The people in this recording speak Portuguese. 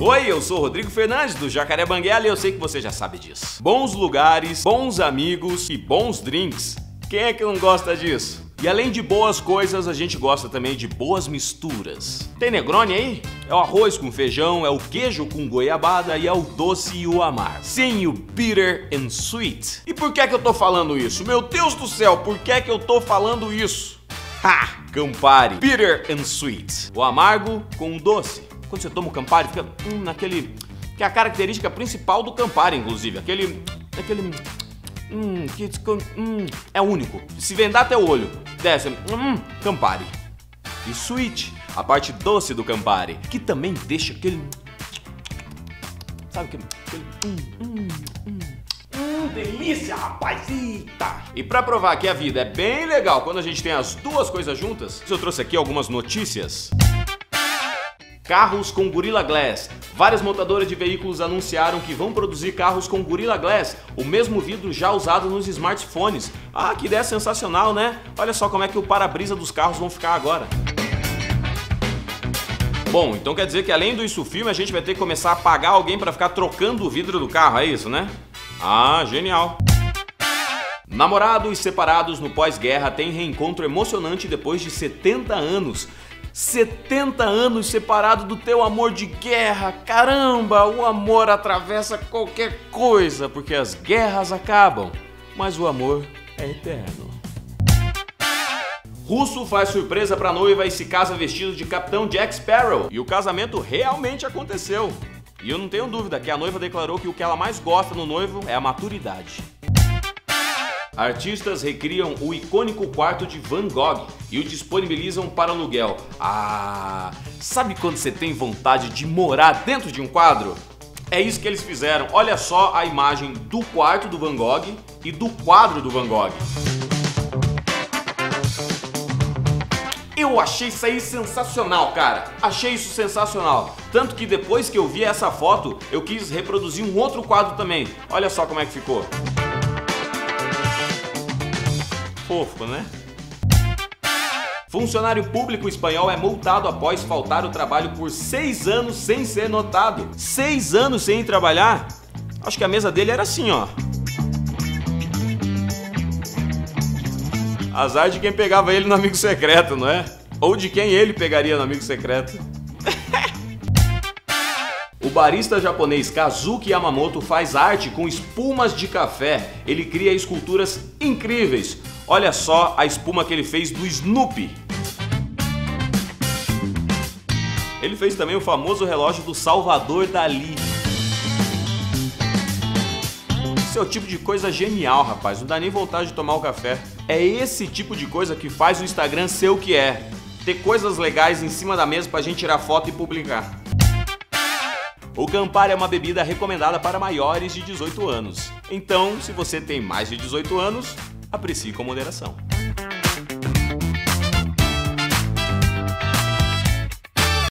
Oi, eu sou Rodrigo Fernandes do Jacaré Banguela e eu sei que você já sabe disso. Bons lugares, bons amigos e bons drinks. Quem é que não gosta disso? E além de boas coisas, a gente gosta também de boas misturas. Tem Negroni aí? É o arroz com feijão, é o queijo com goiabada e é o doce e o amargo. Sim, o bitter and sweet. E por que é que eu tô falando isso? Meu Deus do céu, por que é que eu tô falando isso? Ha! Campari. Bitter and sweet. O amargo com o doce. Quando você toma o Campari, fica hum, naquele. que é a característica principal do Campari, inclusive. Aquele. aquele. Hum, que hum, é único. Se vendar até o olho, desce. Hum, Campari. E sweet, a parte doce do Campari, que também deixa aquele. Sabe aquele. aquele hum, hum, hum. Hum, delícia, rapazita! E para provar que a vida é bem legal quando a gente tem as duas coisas juntas, eu trouxe aqui algumas notícias. Carros com Gorilla Glass. Várias montadoras de veículos anunciaram que vão produzir carros com Gorilla Glass, o mesmo vidro já usado nos smartphones. Ah, que ideia sensacional, né? Olha só como é que o para-brisa dos carros vão ficar agora. Bom, então quer dizer que além do isso filme, a gente vai ter que começar a pagar alguém para ficar trocando o vidro do carro, é isso, né? Ah, genial. Namorados separados no pós-guerra têm reencontro emocionante depois de 70 anos. 70 anos separado do teu amor de guerra. Caramba, o amor atravessa qualquer coisa, porque as guerras acabam, mas o amor é eterno. Russo faz surpresa pra noiva e se casa vestido de Capitão Jack Sparrow. E o casamento realmente aconteceu. E eu não tenho dúvida que a noiva declarou que o que ela mais gosta no noivo é a maturidade. Artistas recriam o icônico quarto de Van Gogh e o disponibilizam para aluguel. Ah, sabe quando você tem vontade de morar dentro de um quadro? É isso que eles fizeram. Olha só a imagem do quarto do Van Gogh e do quadro do Van Gogh. Eu achei isso aí sensacional, cara. Achei isso sensacional. Tanto que depois que eu vi essa foto, eu quis reproduzir um outro quadro também. Olha só como é que ficou fofo, né? Funcionário público espanhol é multado após faltar o trabalho por seis anos sem ser notado. Seis anos sem trabalhar? Acho que a mesa dele era assim, ó. Azar de quem pegava ele no amigo secreto, não é? Ou de quem ele pegaria no amigo secreto. O barista japonês Kazuki Yamamoto faz arte com espumas de café. Ele cria esculturas incríveis. Olha só a espuma que ele fez do Snoopy. Ele fez também o famoso relógio do Salvador Dali. Esse é o tipo de coisa genial, rapaz. Não dá nem vontade de tomar o café. É esse tipo de coisa que faz o Instagram ser o que é. Ter coisas legais em cima da mesa pra gente tirar foto e publicar. O Campari é uma bebida recomendada para maiores de 18 anos. Então, se você tem mais de 18 anos, aprecie com moderação.